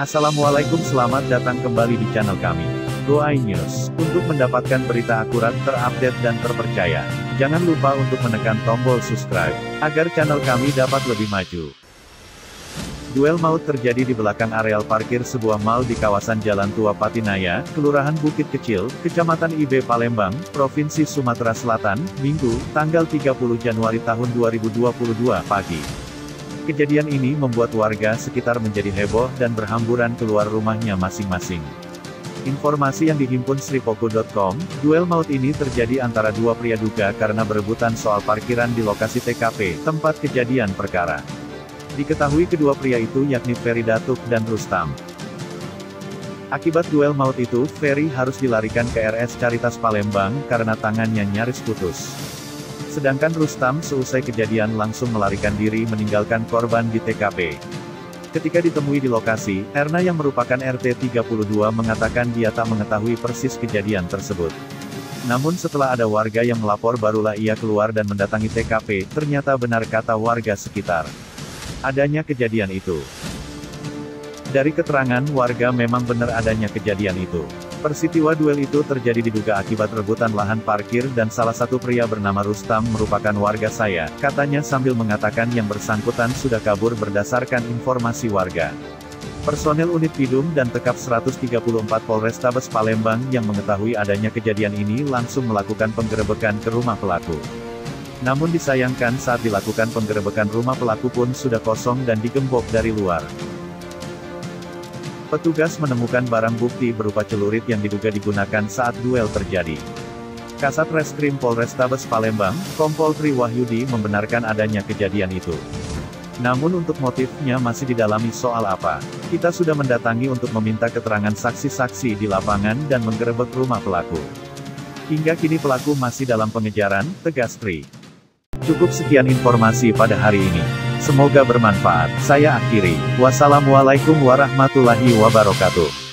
Assalamualaikum selamat datang kembali di channel kami. Go News. Untuk mendapatkan berita akurat, terupdate dan terpercaya, jangan lupa untuk menekan tombol subscribe, agar channel kami dapat lebih maju. Duel maut terjadi di belakang areal parkir sebuah mal di kawasan Jalan Tua Patinaya, Kelurahan Bukit Kecil, Kecamatan IB Palembang, Provinsi Sumatera Selatan, Minggu, tanggal 30 Januari tahun 2022 pagi. Kejadian ini membuat warga sekitar menjadi heboh dan berhamburan keluar rumahnya masing-masing. Informasi yang dihimpun sripoku.com, duel maut ini terjadi antara dua pria duga karena berebutan soal parkiran di lokasi TKP, tempat kejadian perkara. Diketahui kedua pria itu yakni Ferry Datuk dan Rustam. Akibat duel maut itu, Ferry harus dilarikan ke RS Caritas Palembang karena tangannya nyaris putus. Sedangkan Rustam seusai kejadian langsung melarikan diri meninggalkan korban di TKP. Ketika ditemui di lokasi, Erna yang merupakan RT 32 mengatakan dia tak mengetahui persis kejadian tersebut. Namun setelah ada warga yang melapor barulah ia keluar dan mendatangi TKP, ternyata benar kata warga sekitar. Adanya kejadian itu. Dari keterangan warga memang benar adanya kejadian itu. Peristiwa duel itu terjadi diduga akibat rebutan lahan parkir dan salah satu pria bernama Rustam merupakan warga saya, katanya sambil mengatakan yang bersangkutan sudah kabur berdasarkan informasi warga. Personel unit Pidum dan Tekap 134 Polrestabes Palembang yang mengetahui adanya kejadian ini langsung melakukan penggerebekan ke rumah pelaku. Namun disayangkan saat dilakukan penggerebekan rumah pelaku pun sudah kosong dan digembok dari luar. Petugas menemukan barang bukti berupa celurit yang diduga digunakan saat duel terjadi. Kasat Reskrim Polrestabes Palembang, Kompol Tri Wahyudi membenarkan adanya kejadian itu. Namun untuk motifnya masih didalami soal apa. Kita sudah mendatangi untuk meminta keterangan saksi-saksi di lapangan dan menggerebek rumah pelaku. Hingga kini pelaku masih dalam pengejaran, tegas Tri. Cukup sekian informasi pada hari ini. Semoga bermanfaat. Saya akhiri. Wassalamualaikum warahmatullahi wabarakatuh.